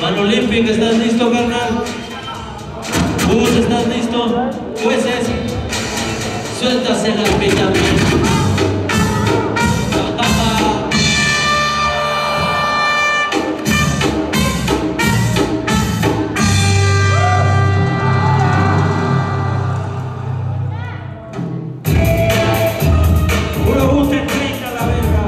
Mano ¿estás listo, carnal? Bus, ¿estás listo? Jueces, suéltase la pilla Puro bus en 30 la verga.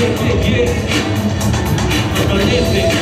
Yeah, yeah, yeah,